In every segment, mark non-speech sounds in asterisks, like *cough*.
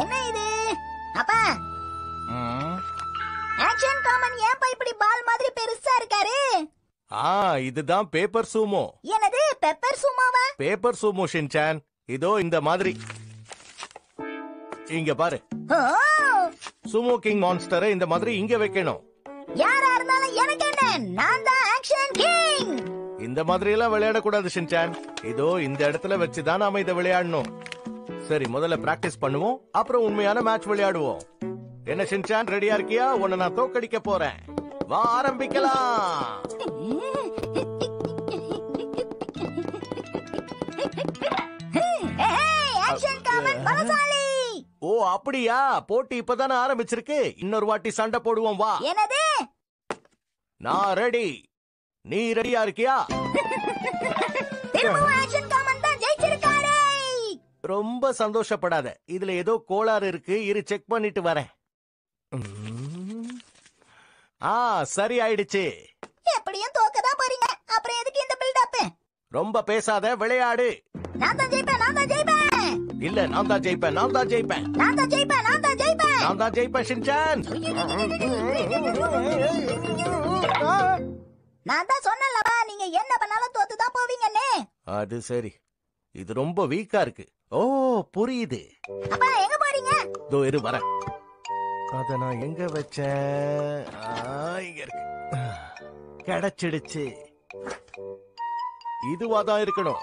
என்ன இது அப்பா ஆக்ஷன் காமன் ஏன்பா இப்படி பால் மாதிரி பெருசா இருக்காரு ஆ இதுதான் பேப்பர் சூமோ என்னது பெப்பர் சூமோவா பேப்பர் சூமோ ஷின்சான் இதோ இந்த மாதிரி. இங்க பாரு. சுமோ கிங் மான்ஸ்டரை இந்த மாதிரி இங்க வைக்கணும். யாரா இருந்தாலும் எனக்கு என்ன? நான் தான் ஆக்ஷன் கிங் இந்த மாதிரி எல்லாம் விளையாடக்கூடாது ஷின்சான் இதோ இந்த இடத்துல வச்சுதான் நாம இதை விளையாடணும். சரி முதல்ல பிராக்டிஸ் பண்ணுவோம் அப்புறம் உண்மையான மேட்ச் விளையாடுவோம். என்ன ஷின்சான் ரெடியா இருக்கியா? உன்னை நான் தோக்கடிக்க போறேன். வா ஆரம்பிக்கலாம். ஓ அப்படியா? போட்டி இப்பதானே ஆரம்பிச்சிருக்கு. இன்னொரு வாட்டி சண்டை போடுவோம் வா. என்னது? நான் ரெடி நீ ரெடியா இருக்கியா? ரொம்ப சந்தோஷப்படாத. இதுல ஏதோ கோளாறு இருக்கு. இரு செக் பண்ணிட்டு வரேன். ஆ சரி ஆயிடுச்சு. எப்படியும் தோக்கதான் போறீங்க. அப்புறம் எதுக்கு இந்த பில்டப் ரொம்ப பேசாத விளையாடு. நான் தான் ஜெயிப்பேன் நான் தான் ஜெயிப்பேன்! இல்ல நான் தான் ஜெயிப்பேன் நான் தான் ஜெயிப்பேன். நான் தான் ஜெயிப்பேன் நான் தான் ஜெயிப்பேன்! நான் தான் ஜெயிப்பேன் ஷின்சான் நான் தான் சொன்னேன்லப்பா நீங்க என்ன பண்ணாலும் தோத்து தான் போவீங்கன்னு. அது சரி. இது ரொம்ப வீக்கா இருக்கு. ஓ புரியுது. அப்பா எங்க போறீங்க? இதோ இரு வரேன். அத நான் எங்க வச்சேன்? ஆ, இங்க இருக்கு. கிடைச்சிடுச்சு. இதுவா தான் இருக்கணும்.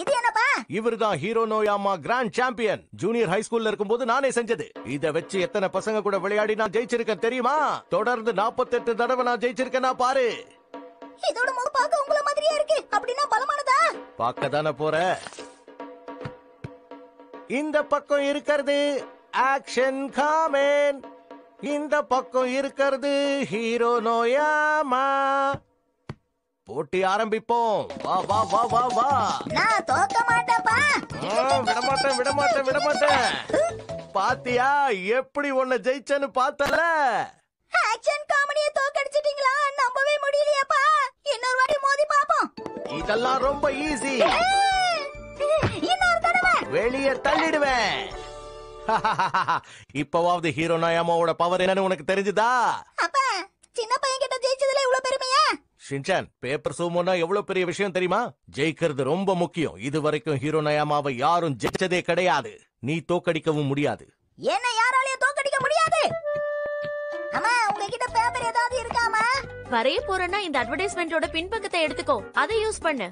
இது என்னப்பா? இவர்தான் hero Noyama grand champion junior high ஸ்கூல்ல இருக்கும்போது நானே செஞ்சது. இத வச்சு எத்தனை பசங்க கூட விளையாடி நான் ஜெயிச்சிருக்கேன் தெரியுமா? தொடர்ந்து 48 தடவை நான் ஜெயிச்சிருக்கேன் பாரு. இதோட முக பார்க்க உங்கள மாதிரியே இருக்கு. அப்படின்னா பலமானதா? பார்க்க தானே போற? இந்த பக்கம் இருக்கிறது ஆக்ஷன் காமன். இந்த பக்கம் இருக்கிறது ஹீரோ நோயாமா. போட்டி ஆரம்பிப்போம். வா வா வா வா வா. நான் தோக்க மாட்டேன்ப்பா. விடமாட்டேன் விடமாட்டேன் விடமாட்டேன். பாத்தியா எப்படி உன்னை ஜெயிச்சேன்னு பார்த்தல ஆக்ஷன் காமெடியை தோக்கடிச்சிட்டீங்களா நம்பவே முடியலையாப்பா இன்னொரு வாட்டி மோதி பாப்போம் இதெல்லாம் ரொம்ப ஈஸி வெளியே தள்ளிடுவேன். *laughs* இப்பவாவது ஹீரோ நயாமாவோட பவர் என்னன்னு உனக்கு தெரிஞ்சுதா? சின்ன பையன் கிட்ட ஜெயிச்சதுல இவ்வளவு பெருமையா? ஷின்சான் பேப்பர் சூமோனா எவ்வளவு பெரிய விஷயம் தெரியுமா? ஜெயிக்கிறது ரொம்ப முக்கியம். இது வரைக்கும் ஹீரோ நயாமாவை யாரும் ஜெயிச்சதே கிடையாது. நீ தோக்கடிக்கவும் முடியாது. என்ன யாராலையும் தோக்கடிக்க முடியாது. அம்மா உங்ககிட்ட பேப்பர் வரைய போறேன்னா இந்த அட்வர்டைஸ்மெண்டோட பின்பக்கத்தை எடுத்துக்கோ. அதை யூஸ் பண்ணு.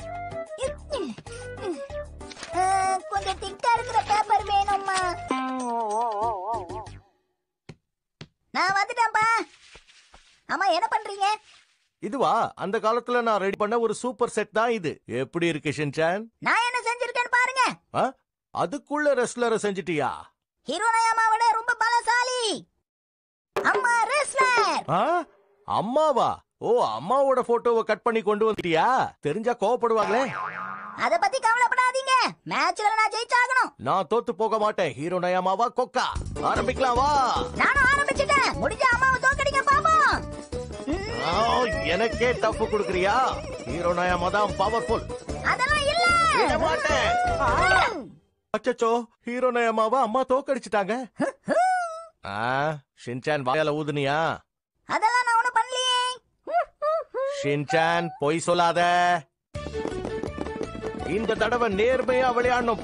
கொஞ்சம் திக்கா இருக்கிற பேப்பர் வேணும்மா. நான் வந்துட்டேன்ப்பா. அம்மா என்ன பண்றீங்க? இதுவா? அந்த காலத்துல நான் ரெடி பண்ண ஒரு சூப்பர் செட் தான் இது. எப்படி இருக்கு ஷின்சான்? நான் என்ன செஞ்சிருக்கேன்னு பாருங்க. ஆ? அதுக்குள்ள ரெஸ்லரை செஞ்சிட்டியா? ஹீரோனயம்மாவோட ரொம்ப பலசாலி. அம்மா ரெஸ்லர் ஆ? அம்மாவா? ஓ அம்மாவோட போட்டோவை கட் பண்ணி கொண்டு வந்துட்டியா? தெரிஞ்சா கோவப்படுவாங்களே. அத பத்தி கவலைப்படாதீங்க. மேட்ச்ல நான் ஜெயிச்சாகணும். நான் தோத்து போக மாட்டேன். ஹீரோ நயமாவா கொக்கா? ஆரம்பிக்கலாம் வா. நானும் ஆரம்பிச்சிட்டேன். முடிஞ்ச அம்மாவை தோக்கடிக்க பாப்போம். எனக்கே டஃப் குடுக்குறியா? ஹீரோ நயமா தான் பவர்ஃபுல் அதெல்லாம் இல்ல. மாட்டேன். அச்சச்சோ ஹீரோ நயமாவா அம்மா தோக்கடிச்சிட்டாங்க? ஆ ஷின்சான் வாயால ஊதுனியா? அதெல்லாம் ஷின்சான் பொய் சொல்லாத. இந்த தடவை நேர்மையா விளையாடணும்.